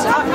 Stop.